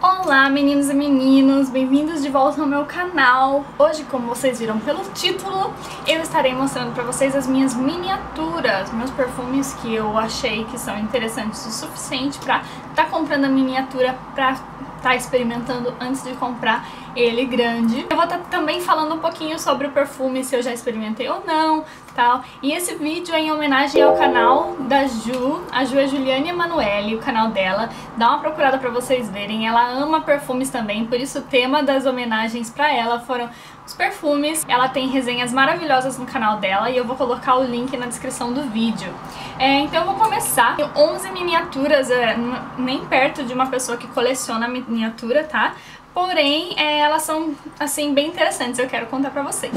Olá meninos e meninos, bem-vindos de volta ao meu canal. Hoje, como vocês viram pelo título, eu estarei mostrando para vocês as minhas miniaturas, meus perfumes que eu achei que são interessantes o suficiente estar tá comprando a miniatura para tá experimentando antes de comprar ele grande. Eu vou estar tá também falando um pouquinho sobre o perfume, se eu já experimentei ou não, tal. E esse vídeo é em homenagem ao canal da Ju, a Ju é Juliane Emanuele, o canal dela. Dá uma procurada pra vocês verem, ela ama perfumes também, por isso o tema das homenagens pra ela foram os perfumes. Ela tem resenhas maravilhosas no canal dela e eu vou colocar o link na descrição do vídeo. É, então eu vou começar. Tem 11 miniaturas, é, nem perto de uma pessoa que coleciona miniatura, tá? Porém, é, elas são, assim, bem interessantes, eu quero contar pra vocês.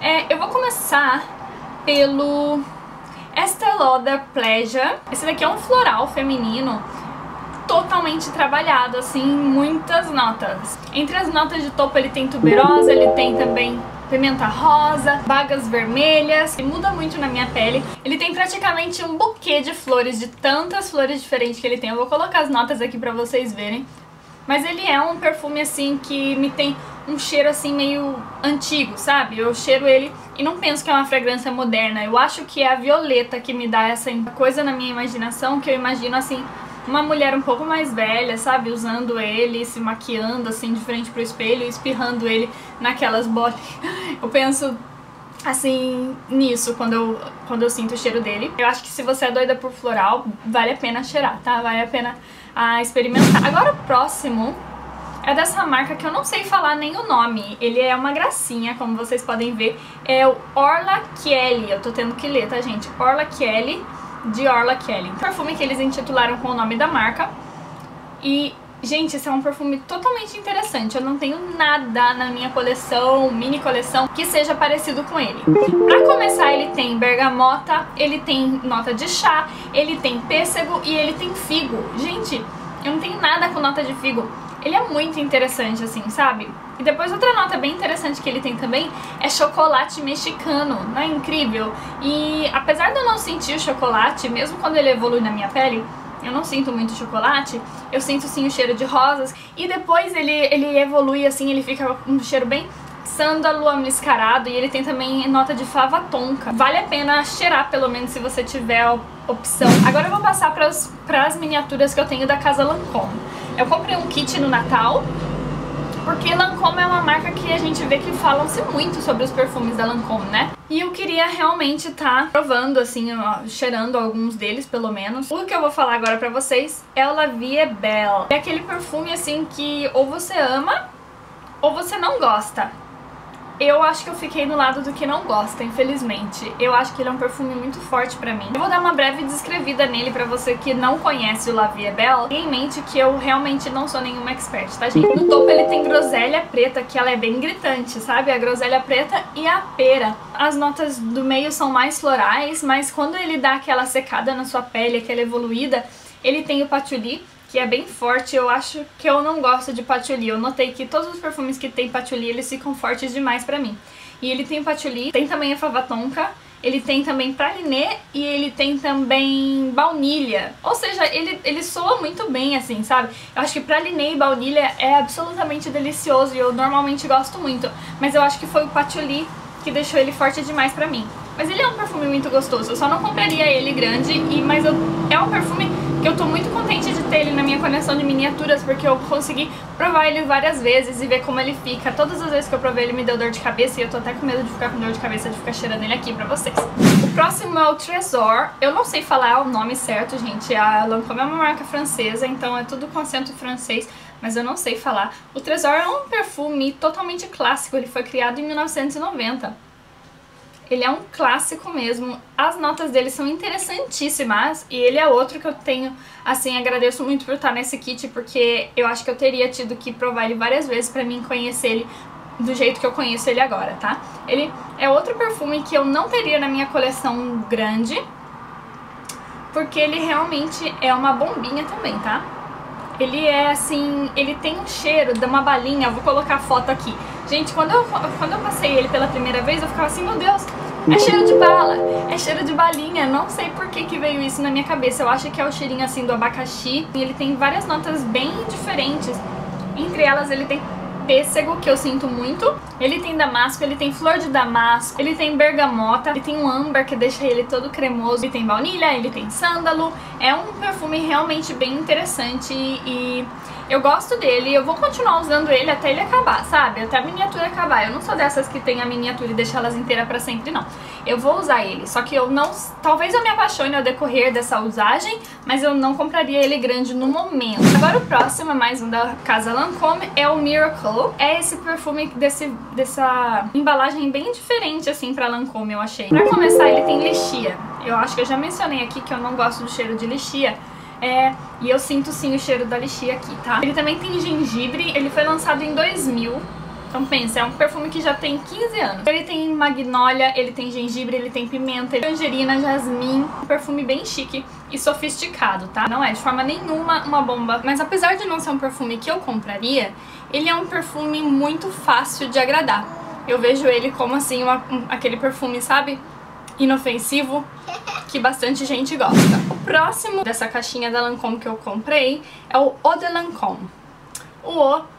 É, eu vou começar pelo Lauder Pleasure. Esse daqui é um floral feminino totalmente trabalhado, assim, muitas notas. Entre as notas de topo ele tem tuberosa, ele tem também pimenta rosa, bagas vermelhas, e muda muito na minha pele. Ele tem praticamente um buquê de flores, de tantas flores diferentes que ele tem. Eu vou colocar as notas aqui pra vocês verem. Mas ele é um perfume assim que me tem um cheiro assim meio antigo, sabe? Eu cheiro ele e não penso que é uma fragrância moderna. Eu acho que é a violeta que me dá essa coisa na minha imaginação, que eu imagino assim uma mulher um pouco mais velha, sabe? Usando ele, se maquiando assim de frente pro espelho e espirrando ele naquelas bolas. Eu penso assim nisso quando eu, quando eu sinto o cheiro dele. Eu acho que se você é doida por floral, vale a pena cheirar, tá? Vale a pena a experimentar. Agora o próximo é dessa marca que eu não sei falar nem o nome. Ele é uma gracinha, como vocês podem ver. É o Orla Kelly. Eu tô tendo que ler, tá, gente? Orla Kelly, de Orla Kelly. Perfume que eles intitularam com o nome da marca. E Gente, esse é um perfume totalmente interessante. Eu não tenho nada na minha coleção, mini coleção, que seja parecido com ele. Pra começar, ele tem bergamota, ele tem nota de chá, ele tem pêssego e ele tem figo. Gente, eu não tenho nada com nota de figo. Ele é muito interessante, assim, sabe? E depois outra nota bem interessante que ele tem também é chocolate mexicano, não é incrível? E apesar de eu não sentir o chocolate, mesmo quando ele evolui na minha pele, eu não sinto muito chocolate, eu sinto sim o cheiro de rosas e depois ele, ele evolui assim, ele fica um cheiro bem sândalo mascarado e ele tem também nota de fava tonka. Vale a pena cheirar pelo menos se você tiver opção. Agora eu vou passar para as miniaturas que eu tenho da Casa Lancôme. Eu comprei um kit no Natal porque Lancôme é uma marca que a gente vê que falam-se muito sobre os perfumes da Lancôme, né? E eu queria realmente estar tá provando, assim, ó, cheirando alguns deles, pelo menos. O que eu vou falar agora pra vocês é o La Vie Belle. É aquele perfume, assim, que ou você ama ou você não gosta. Eu acho que eu fiquei do lado do que não gosta, infelizmente. Eu acho que ele é um perfume muito forte pra mim. Eu vou dar uma breve descrevida nele pra você que não conhece o La Vie Belle. Tenha em mente que eu realmente não sou nenhuma expert, tá, gente? No topo ele tem groselha preta, que ela é bem gritante, sabe? A groselha preta e a pera. As notas do meio são mais florais, mas quando ele dá aquela secada na sua pele, aquela evoluída, ele tem o patchouli, que é bem forte. Eu acho que eu não gosto de patchouli. Eu notei que todos os perfumes que tem patchouli, eles ficam fortes demais pra mim. E ele tem patchouli, tem também a fava tonka, ele tem também pralinê e ele tem também baunilha. Ou seja, ele, ele soa muito bem, assim, sabe? Eu acho que pralinê e baunilha é absolutamente delicioso e eu normalmente gosto muito. Mas eu acho que foi o patchouli que deixou ele forte demais pra mim. Mas ele é um perfume muito gostoso, eu só não compraria ele grande, e, mas eu, é um perfume eu tô muito contente de ter ele na minha coleção de miniaturas, porque eu consegui provar ele várias vezes e ver como ele fica. Todas as vezes que eu provei ele me deu dor de cabeça e eu tô até com medo de ficar com dor de cabeça de ficar cheirando ele aqui pra vocês. O próximo é o Tresor. Eu não sei falar o nome certo, gente. A Lancôme é uma marca francesa, então é tudo com acento francês, mas eu não sei falar. O Tresor é um perfume totalmente clássico, ele foi criado em 1990. Ele é um clássico mesmo. As notas dele são interessantíssimas e ele é outro que eu tenho, assim, agradeço muito por estar nesse kit porque eu acho que eu teria tido que provar ele várias vezes pra mim conhecer ele do jeito que eu conheço ele agora, tá? Ele é outro perfume que eu não teria na minha coleção grande porque ele realmente é uma bombinha também, tá? Ele é assim, ele tem um cheiro de uma balinha, vou colocar a foto aqui. Gente, quando eu, quando eu passei ele pela primeira vez, eu ficava assim, meu Deus, é cheiro de bala, é cheiro de balinha. Não sei por que, que veio isso na minha cabeça. Eu acho que é o cheirinho assim do abacaxi. Ele tem várias notas bem diferentes. Entre elas ele tem pêssego, que eu sinto muito. Ele tem damasco, ele tem flor de damasco, ele tem bergamota, ele tem um âmbar que deixa ele todo cremoso, ele tem baunilha, ele tem sândalo. É um perfume realmente bem interessante e eu gosto dele, eu vou continuar usando ele até ele acabar, sabe? Até a miniatura acabar. Eu não sou dessas que tem a miniatura e deixa elas inteiras pra sempre, não. Eu vou usar ele, só que eu não... Talvez eu me apaixone ao decorrer dessa usagem, mas eu não compraria ele grande no momento. Agora o próximo é mais um da Casa Lancôme, é o Miracle. É esse perfume desse, dessa embalagem bem diferente, assim, pra Lancôme, eu achei. Pra começar, ele tem lixia. Eu acho que eu já mencionei aqui que eu não gosto do cheiro de lixia, é, e eu sinto sim o cheiro da lixia aqui, tá? Ele também tem gengibre, ele foi lançado em 2000, então pensa, é um perfume que já tem 15 anos. Ele tem magnólia, ele tem gengibre, ele tem pimenta, tangerina, jasmim, um perfume bem chique e sofisticado, tá? Não é de forma nenhuma uma bomba, mas apesar de não ser um perfume que eu compraria, ele é um perfume muito fácil de agradar. Eu vejo ele como assim, uma, um, aquele perfume, sabe? Inofensivo, que bastante gente gosta. O próximo dessa caixinha da Lancôme que eu comprei é o Eau de Lancôme. O O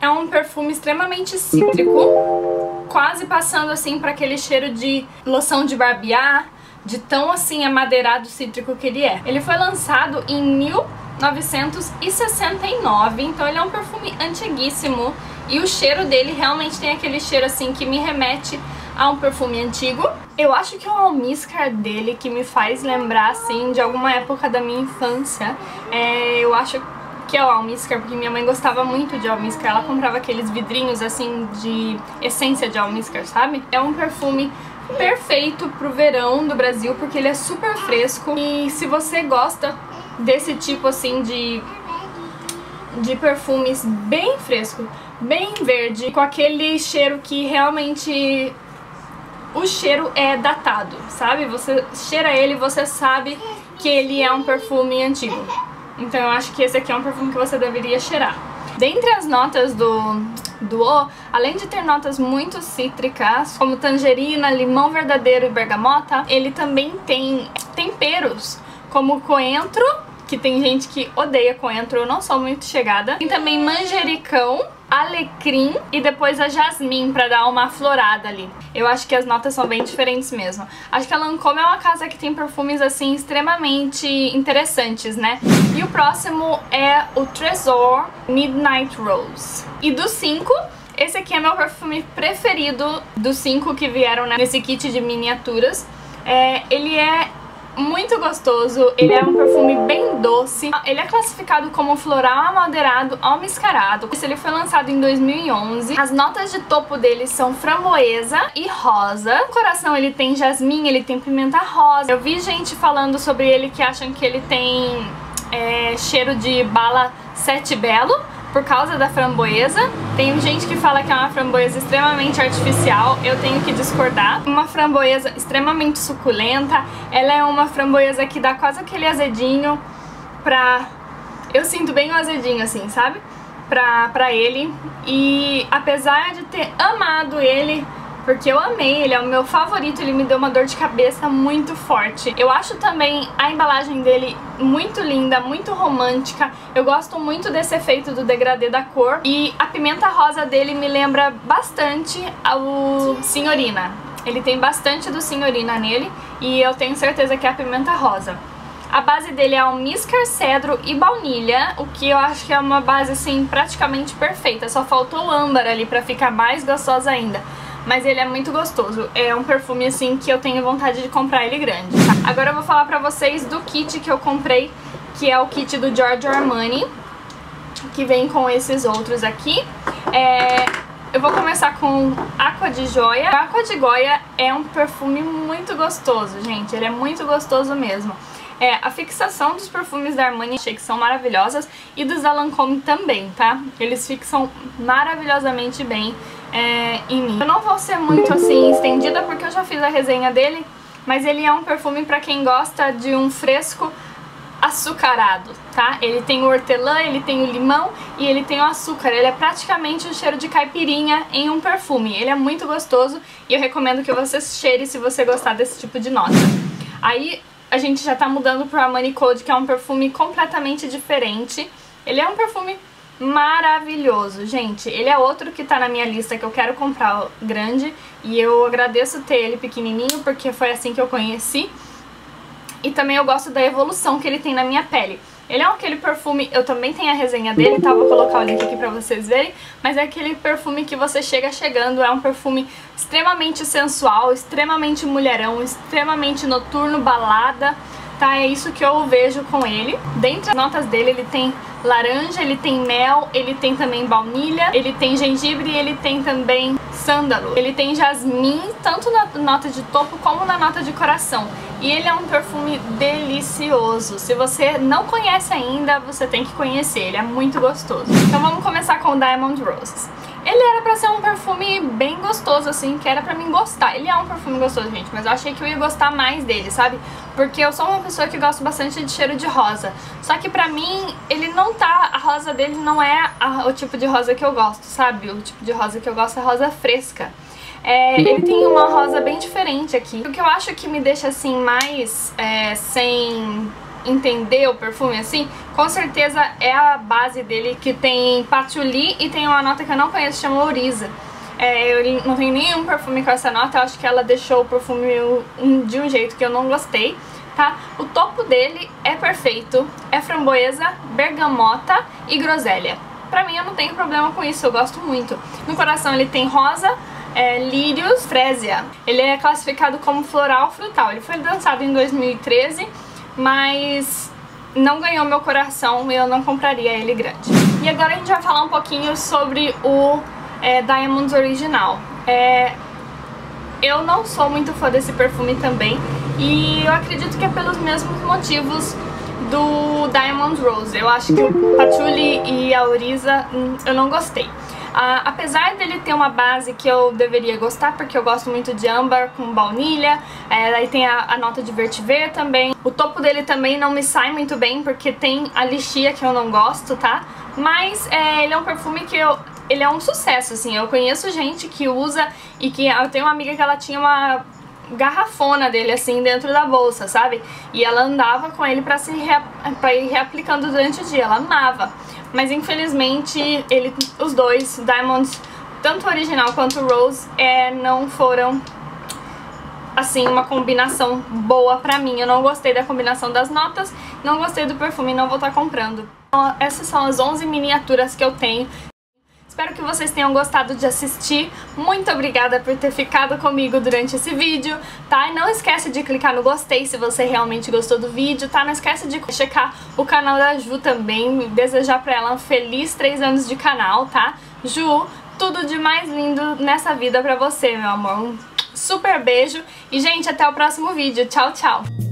é um perfume extremamente cítrico, quase passando assim para aquele cheiro de loção de barbear, de tão assim amadeirado cítrico que ele é. Ele foi lançado em 1969, então ele é um perfume antiguíssimo e o cheiro dele realmente tem aquele cheiro assim que me remete a um perfume antigo. Eu acho que é o almíscar dele que me faz lembrar, assim, de alguma época da minha infância. É, eu acho que é o almíscar, porque minha mãe gostava muito de almíscar. Ela comprava aqueles vidrinhos, assim, de essência de almíscar, sabe? É um perfume perfeito pro verão do Brasil, porque ele é super fresco. E se você gosta desse tipo, assim, de de perfumes bem fresco, bem verde, com aquele cheiro que realmente o cheiro é datado, sabe? Você cheira ele você sabe que ele é um perfume antigo. Então eu acho que esse aqui é um perfume que você deveria cheirar. Dentre as notas do, do O, além de ter notas muito cítricas, como tangerina, limão verdadeiro e bergamota, ele também tem temperos, como coentro, que tem gente que odeia coentro, eu não sou muito chegada. Tem também manjericão, alecrim e depois a jasmim pra dar uma florada ali. Eu acho que as notas são bem diferentes mesmo. Acho que a Lancôme é uma casa que tem perfumes assim extremamente interessantes, né? E o próximo é o Tresor Midnight Rose. E dos cinco, esse aqui é meu perfume preferido dos cinco que vieram nesse kit de miniaturas. É, ele é muito gostoso, ele é um perfume bem doce. Ele é classificado como floral amadeirado almiscarado. Ele foi lançado em 2011. As notas de topo dele são framboesa e rosa. No coração ele tem jasmim, ele tem pimenta rosa. Eu vi gente falando sobre ele que acham que ele tem é, cheiro de bala sete belo por causa da framboesa. Tem gente que fala que é uma framboesa extremamente artificial, eu tenho que discordar. Uma framboesa extremamente suculenta, ela é uma framboesa que dá quase aquele azedinho pra... Eu sinto bem o azedinho assim, sabe? Pra, pra ele. E apesar de ter amado ele porque eu amei, ele é o meu favorito, ele me deu uma dor de cabeça muito forte. Eu acho também a embalagem dele muito linda, muito romântica. Eu gosto muito desse efeito do degradê da cor. E a pimenta rosa dele me lembra bastante o Senhorina. Ele tem bastante do Senhorina nele e eu tenho certeza que é a pimenta rosa. A base dele é almíscar, cedro e baunilha, o que eu acho que é uma base assim praticamente perfeita. Só faltou âmbar ali pra ficar mais gostosa ainda mas ele é muito gostoso. É um perfume, assim, que eu tenho vontade de comprar ele grande. Tá? Agora eu vou falar pra vocês do kit que eu comprei, que é o kit do Giorgio Armani, que vem com esses outros aqui. É... Eu vou começar com Aqua de Joia. Aqua de Goia é um perfume muito gostoso, gente. Ele é muito gostoso mesmo. É, a fixação dos perfumes da Armani achei que são maravilhosas e dos da Lancôme também, tá? Eles fixam maravilhosamente bem é, em mim. Eu não vou ser muito assim estendida porque eu já fiz a resenha dele, mas ele é um perfume para quem gosta de um fresco açucarado, tá? Ele tem o hortelã, ele tem o limão e ele tem o açúcar. Ele é praticamente o cheiro de caipirinha em um perfume. Ele é muito gostoso e eu recomendo que você cheire se você gostar desse tipo de nota. Aí a gente já tá mudando pro Armani Code, que é um perfume completamente diferente. Ele é um perfume maravilhoso. Gente, ele é outro que tá na minha lista que eu quero comprar grande e eu agradeço ter ele pequenininho porque foi assim que eu conheci. E também eu gosto da evolução que ele tem na minha pele. Ele é aquele perfume, eu também tenho a resenha dele, tá? Vou colocar o link aqui pra vocês verem. Mas é aquele perfume que você chega chegando, é um perfume extremamente sensual, extremamente mulherão, extremamente noturno, balada tá? É isso que eu vejo com ele. Dentre as notas dele, ele tem laranja, ele tem mel, ele tem também baunilha, ele tem gengibre e ele tem também sândalo. Ele tem jasmim, tanto na nota de topo como na nota de coração. E ele é um perfume delicioso. Se você não conhece ainda, você tem que conhecer. Ele é muito gostoso. Então vamos começar com o Diamond Roses. Ele era pra ser um perfume bem gostoso, assim, que era pra mim gostar. Ele é um perfume gostoso, gente, mas eu achei que eu ia gostar mais dele, sabe? Porque eu sou uma pessoa que gosta bastante de cheiro de rosa. Só que pra mim, ele não tá... A rosa dele não é a, o tipo de rosa que eu gosto, sabe? O tipo de rosa que eu gosto é rosa fresca. É, ele tem uma rosa bem diferente aqui. O que eu acho que me deixa, assim, mais é, sem entender o perfume assim, com certeza é a base dele que tem patchouli e tem uma nota que eu não conheço, chama Oriza. É, eu não tenho nenhum perfume com essa nota, eu acho que ela deixou o perfume de um jeito que eu não gostei, tá? O topo dele é perfeito, é framboesa, bergamota e groselha. Pra mim eu não tenho problema com isso, eu gosto muito. No coração ele tem rosa, é, lírios, frésia. Ele é classificado como floral frutal. Ele foi lançado em 2013 mas não ganhou meu coração e eu não compraria ele grande. E agora a gente vai falar um pouquinho sobre o é, Diamonds original. É, eu não sou muito fã desse perfume também e eu acredito que é pelos mesmos motivos do Diamond Rose. Eu acho que o Patchouli e a Oriza hum, eu não gostei. Uh, apesar dele ter uma base que eu deveria gostar, porque eu gosto muito de âmbar com baunilha, é, aí tem a, a, nota de vertiver também. O topo dele também não me sai muito bem, porque tem a lixia que eu não gosto, tá? Mas é, ele é um perfume que eu... Ele é um sucesso, assim, eu conheço gente que usa e que eu tenho uma amiga que ela tinha uma garrafona dele assim dentro da bolsa, sabe? E ela andava com ele pra, se rea... pra ir reaplicando durante o dia, ela amava. Mas infelizmente ele, os dois, Diamonds, tanto o original quanto o Rose, é, não foram assim, uma combinação boa pra mim. Eu não gostei da combinação das notas, não gostei do perfume e não vou estar tá comprando. Então, essas são as 11 miniaturas que eu tenho. Espero que vocês tenham gostado de assistir. Muito obrigada por ter ficado comigo durante esse vídeo, tá? E não esquece de clicar no gostei se você realmente gostou do vídeo, tá? Não esquece de checar o canal da Ju também, desejar pra ela um feliz 3 anos de canal, tá? Ju, tudo de mais lindo nessa vida pra você, meu amor. Um super beijo e, gente, até o próximo vídeo. Tchau, tchau!